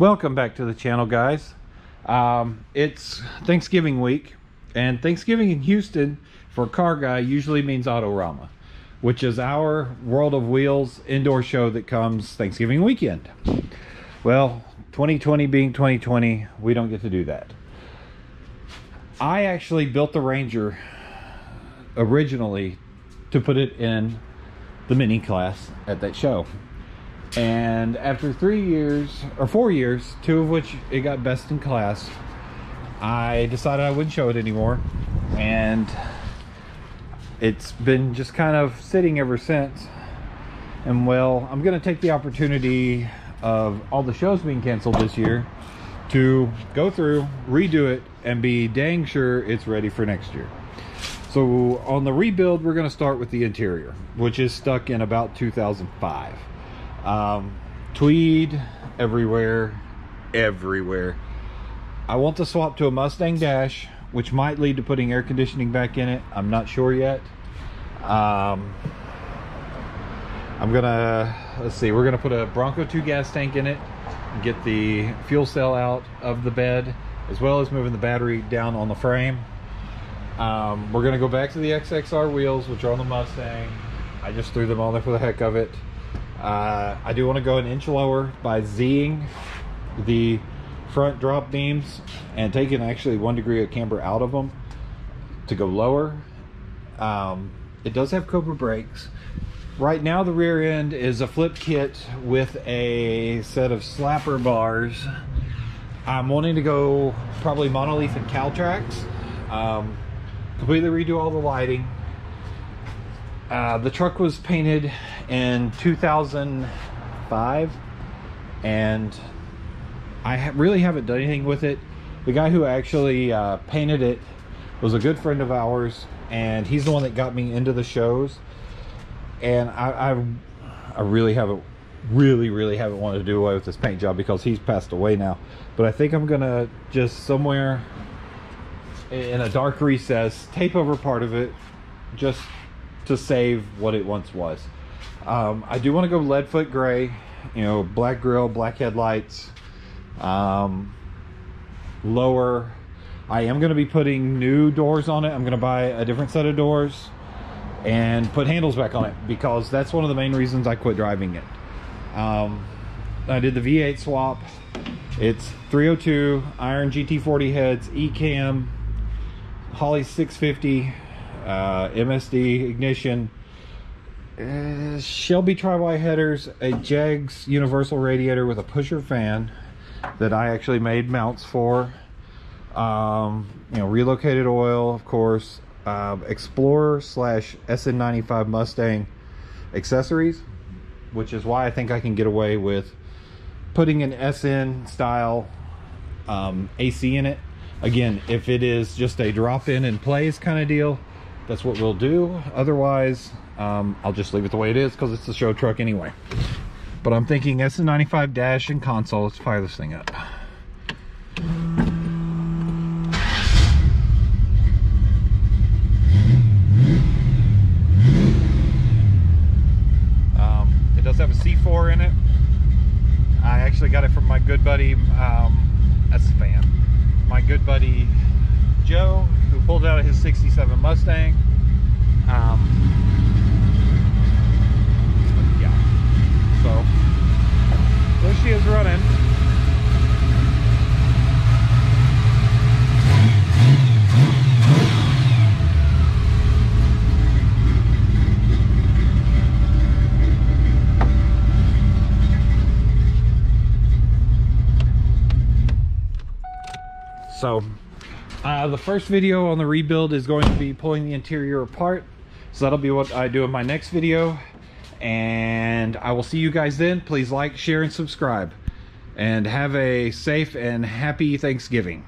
Welcome back to the channel, guys. Um, it's Thanksgiving week, and Thanksgiving in Houston for car guy usually means Autorama, which is our World of Wheels indoor show that comes Thanksgiving weekend. Well, 2020 being 2020, we don't get to do that. I actually built the Ranger originally to put it in the mini class at that show. And after three years, or four years, two of which it got best in class, I decided I wouldn't show it anymore. And it's been just kind of sitting ever since. And well, I'm going to take the opportunity of all the shows being canceled this year to go through, redo it, and be dang sure it's ready for next year. So on the rebuild, we're going to start with the interior, which is stuck in about 2005. Um, tweed everywhere, everywhere. I want to swap to a Mustang Dash, which might lead to putting air conditioning back in it. I'm not sure yet. Um, I'm gonna, let's see, we're gonna put a Bronco 2 gas tank in it, get the fuel cell out of the bed, as well as moving the battery down on the frame. Um, we're gonna go back to the XXR wheels, which are on the Mustang. I just threw them on there for the heck of it. Uh, I do want to go an inch lower by Zing the front drop beams and taking actually one degree of camber out of them to go lower. Um, it does have Cobra brakes. Right now the rear end is a flip kit with a set of slapper bars. I'm wanting to go probably monoleaf and CalTracs. Um, completely redo all the lighting uh, the truck was painted in 2005 and I ha really haven't done anything with it. The guy who actually uh, painted it was a good friend of ours and he's the one that got me into the shows and I, I, I really haven't really really haven't wanted to do away with this paint job because he's passed away now but I think I'm gonna just somewhere in a dark recess tape over part of it just to save what it once was. Um, I do want to go leadfoot gray, you know, black grill, black headlights, um, lower. I am going to be putting new doors on it. I'm going to buy a different set of doors and put handles back on it because that's one of the main reasons I quit driving it. Um, I did the V8 swap. It's 302 iron GT40 heads, ECAM, Holley 650 uh, MSD ignition, uh, Shelby tri-Y headers, a Jegs universal radiator with a pusher fan that I actually made mounts for. Um, you know, relocated oil, of course. Uh, Explorer slash SN95 Mustang accessories, which is why I think I can get away with putting an SN style um, AC in it. Again, if it is just a drop in and plays kind of deal, that's what we'll do. Otherwise, um, I'll just leave it the way it is because it's a show truck anyway. But I'm thinking S95 dash and console. Let's fire this thing up. Um, it does have a C4 in it. I actually got it from my good buddy, um, that's fan, my good buddy Joe, pulled out of his 67 Mustang. Um, yeah. So, there she is running. So uh, the first video on the rebuild is going to be pulling the interior apart. So that'll be what I do in my next video. And I will see you guys then. Please like, share, and subscribe. And have a safe and happy Thanksgiving.